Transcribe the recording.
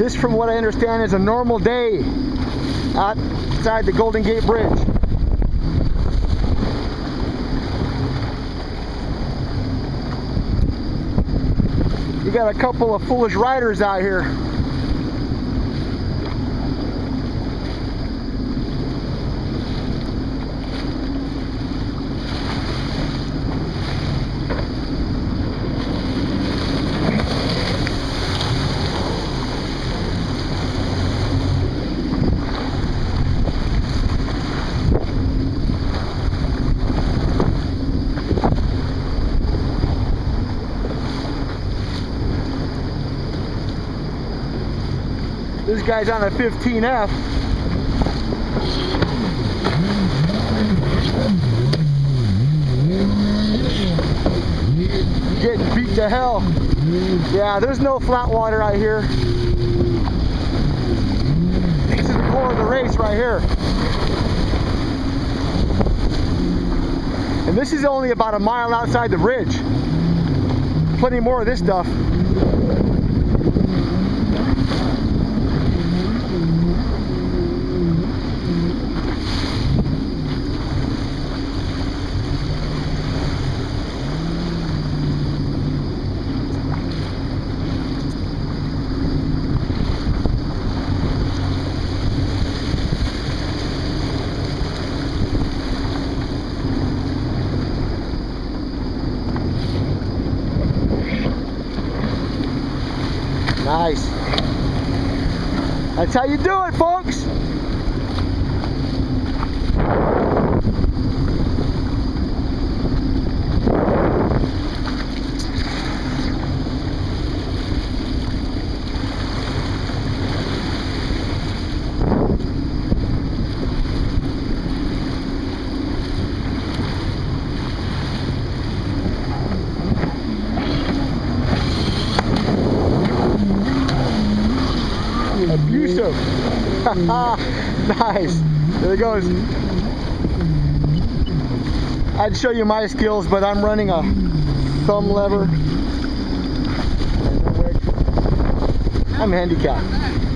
This, from what I understand, is a normal day outside the Golden Gate Bridge. You got a couple of foolish riders out here. This guy's on a 15F. Getting beat to hell. Yeah, there's no flat water out here. This is the core of the race right here. And this is only about a mile outside the ridge. Plenty more of this stuff. Nice. That's how you do it, folks. Abusive. nice. There it goes. I'd show you my skills, but I'm running a thumb lever. I'm handicapped.